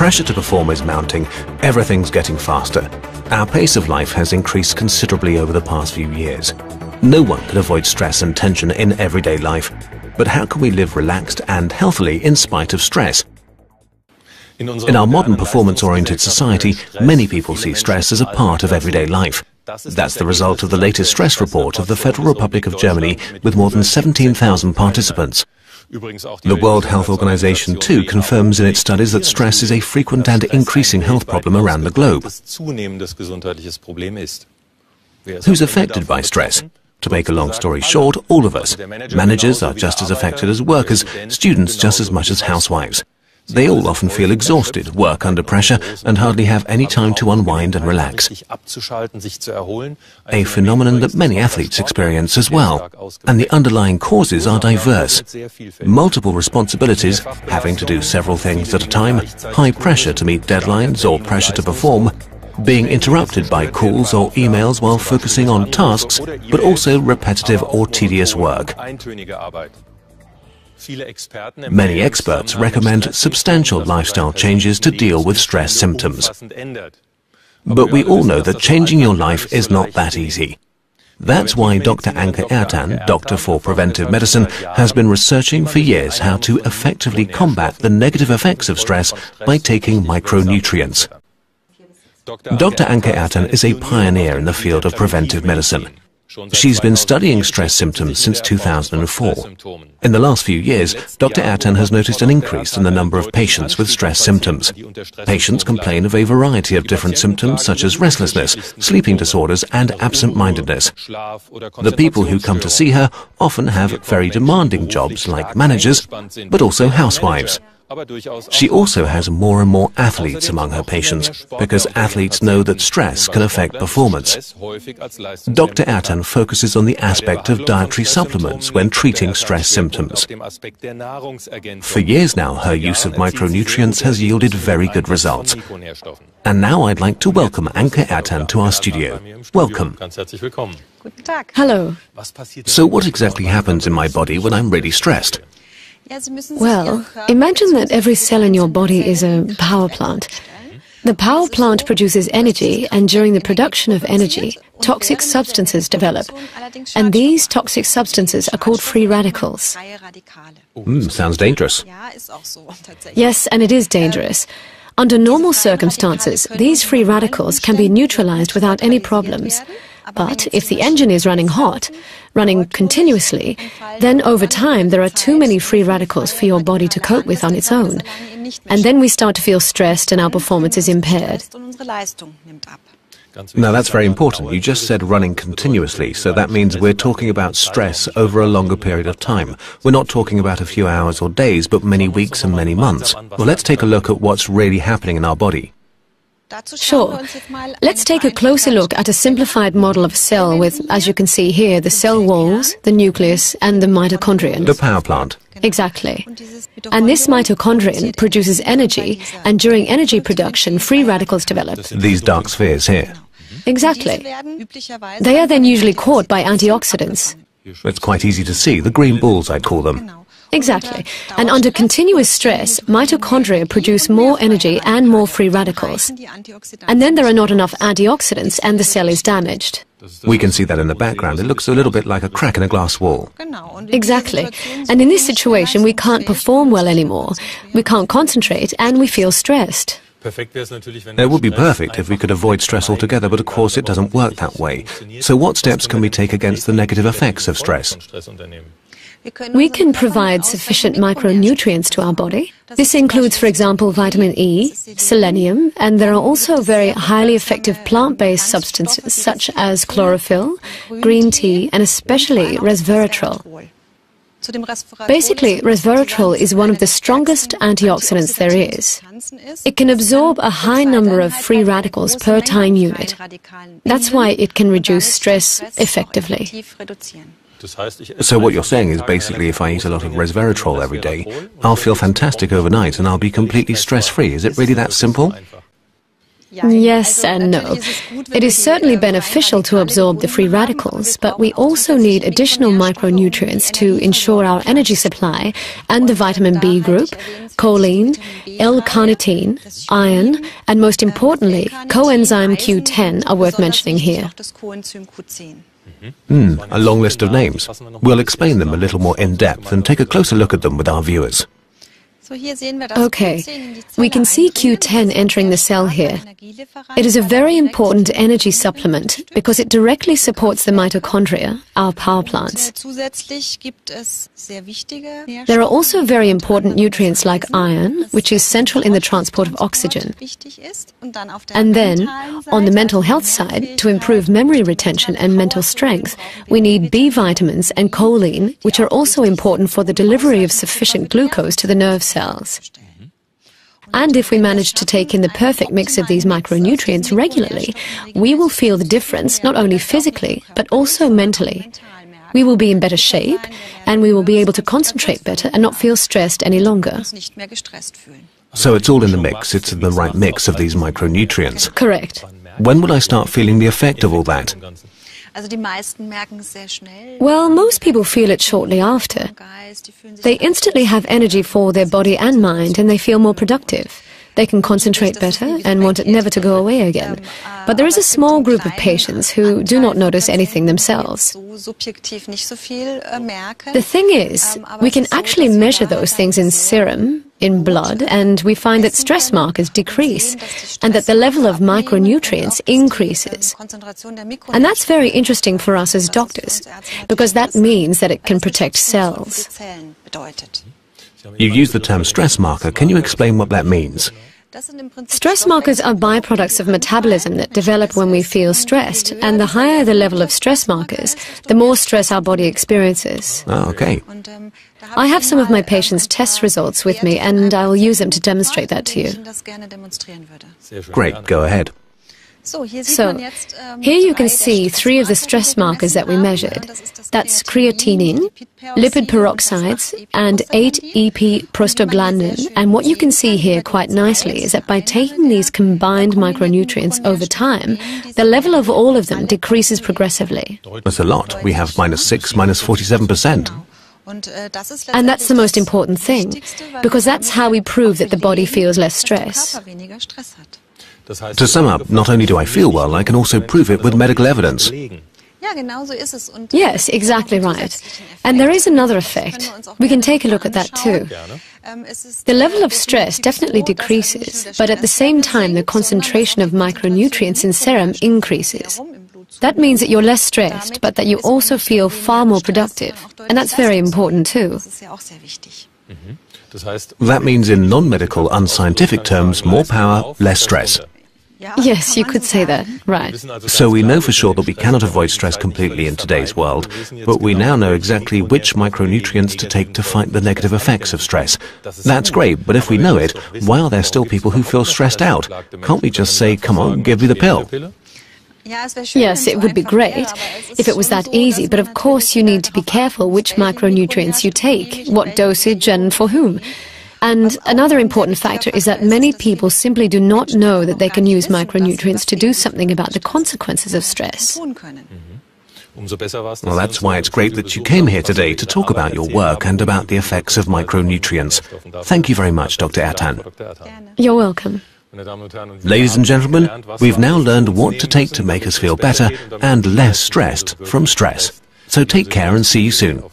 pressure to perform is mounting, everything's getting faster. Our pace of life has increased considerably over the past few years. No one can avoid stress and tension in everyday life. But how can we live relaxed and healthily in spite of stress? In our modern performance-oriented society, many people see stress as a part of everyday life. That's the result of the latest stress report of the Federal Republic of Germany with more than 17,000 participants. The World Health Organization too confirms in its studies that stress is a frequent and increasing health problem around the globe. Who's affected by stress? To make a long story short, all of us. Managers are just as affected as workers, students just as much as housewives. They all often feel exhausted, work under pressure, and hardly have any time to unwind and relax. A phenomenon that many athletes experience as well. And the underlying causes are diverse. Multiple responsibilities, having to do several things at a time, high pressure to meet deadlines or pressure to perform, being interrupted by calls or emails while focusing on tasks, but also repetitive or tedious work. Many experts recommend substantial lifestyle changes to deal with stress symptoms. But we all know that changing your life is not that easy. That's why Dr. Anke Ertan, Doctor for Preventive Medicine, has been researching for years how to effectively combat the negative effects of stress by taking micronutrients. Dr. Anke Ertan is a pioneer in the field of preventive medicine. She's been studying stress symptoms since 2004. In the last few years, Dr. Ertan has noticed an increase in the number of patients with stress symptoms. Patients complain of a variety of different symptoms such as restlessness, sleeping disorders and absent-mindedness. The people who come to see her often have very demanding jobs like managers, but also housewives. She also has more and more athletes among her patients because athletes know that stress can affect performance. Dr. Ertan focuses on the aspect of dietary supplements when treating stress symptoms. For years now, her use of micronutrients has yielded very good results. And now I'd like to welcome Anke Ertan to our studio. Welcome. Hello. So what exactly happens in my body when I'm really stressed? Well, imagine that every cell in your body is a power plant. The power plant produces energy, and during the production of energy, toxic substances develop. And these toxic substances are called free radicals. Mm, sounds dangerous. Yes, and it is dangerous. Under normal circumstances, these free radicals can be neutralized without any problems. But if the engine is running hot, running continuously, then over time there are too many free radicals for your body to cope with on its own. And then we start to feel stressed and our performance is impaired. Now that's very important. You just said running continuously, so that means we're talking about stress over a longer period of time. We're not talking about a few hours or days, but many weeks and many months. Well, let's take a look at what's really happening in our body. Sure. Let's take a closer look at a simplified model of a cell with, as you can see here, the cell walls, the nucleus, and the mitochondrion. The power plant. Exactly. And this mitochondrion produces energy, and during energy production, free radicals develop. These dark spheres here. Mhm. Exactly. They are then usually caught by antioxidants. It's quite easy to see, the green balls I'd call them. Exactly. And under continuous stress, mitochondria produce more energy and more free radicals. And then there are not enough antioxidants and the cell is damaged. We can see that in the background. It looks a little bit like a crack in a glass wall. Exactly. And in this situation, we can't perform well anymore. We can't concentrate and we feel stressed. It would be perfect if we could avoid stress altogether, but of course it doesn't work that way. So what steps can we take against the negative effects of stress? We can provide sufficient micronutrients to our body. This includes, for example, vitamin E, selenium, and there are also very highly effective plant-based substances such as chlorophyll, green tea, and especially resveratrol. Basically, resveratrol is one of the strongest antioxidants there is. It can absorb a high number of free radicals per time unit. That's why it can reduce stress effectively. So what you're saying is basically if I eat a lot of resveratrol every day, I'll feel fantastic overnight and I'll be completely stress-free. Is it really that simple? Yes and no. It is certainly beneficial to absorb the free radicals, but we also need additional micronutrients to ensure our energy supply and the vitamin B group, choline, L-carnitine, iron, and most importantly, coenzyme Q10 are worth mentioning here. Mm, a long list of names. We'll explain them a little more in depth and take a closer look at them with our viewers. Okay, we can see Q10 entering the cell here. It is a very important energy supplement because it directly supports the mitochondria, our power plants. There are also very important nutrients like iron, which is central in the transport of oxygen. And then, on the mental health side, to improve memory retention and mental strength, we need B vitamins and choline, which are also important for the delivery of sufficient glucose to the nerve cells cells. And if we manage to take in the perfect mix of these micronutrients regularly, we will feel the difference not only physically, but also mentally. We will be in better shape, and we will be able to concentrate better and not feel stressed any longer. So it's all in the mix, it's the right mix of these micronutrients. Correct. When will I start feeling the effect of all that? Well, most people feel it shortly after. They instantly have energy for their body and mind and they feel more productive. They can concentrate better and want it never to go away again. But there is a small group of patients who do not notice anything themselves. The thing is, we can actually measure those things in serum, in blood, and we find that stress markers decrease and that the level of micronutrients increases. And that's very interesting for us as doctors, because that means that it can protect cells. You use the term stress marker. Can you explain what that means? Stress markers are byproducts of metabolism that develop when we feel stressed, and the higher the level of stress markers, the more stress our body experiences. Oh, okay. I have some of my patients' test results with me, and I will use them to demonstrate that to you. Great, go ahead. So, here you can see three of the stress markers that we measured. That's creatinine, lipid peroxides, and 8-epi prostaglandin. And what you can see here quite nicely is that by taking these combined micronutrients over time, the level of all of them decreases progressively. That's a lot. We have minus 6, minus 47%. And that's the most important thing, because that's how we prove that the body feels less stress. To sum up, not only do I feel well, I can also prove it with medical evidence. Yes, exactly right. And there is another effect. We can take a look at that too. The level of stress definitely decreases, but at the same time, the concentration of micronutrients in serum increases. That means that you're less stressed, but that you also feel far more productive. And that's very important too. That means in non-medical, unscientific terms, more power, less stress. Yes, you could say that, right. So we know for sure that we cannot avoid stress completely in today's world, but we now know exactly which micronutrients to take to fight the negative effects of stress. That's great, but if we know it, why are there still people who feel stressed out? Can't we just say, come on, give me the pill? Yes, it would be great if it was that easy, but of course you need to be careful which micronutrients you take, what dosage and for whom. And another important factor is that many people simply do not know that they can use micronutrients to do something about the consequences of stress. Well, that's why it's great that you came here today to talk about your work and about the effects of micronutrients. Thank you very much, Dr. Ertan. You're welcome. Ladies and gentlemen, we've now learned what to take to make us feel better and less stressed from stress. So take care and see you soon.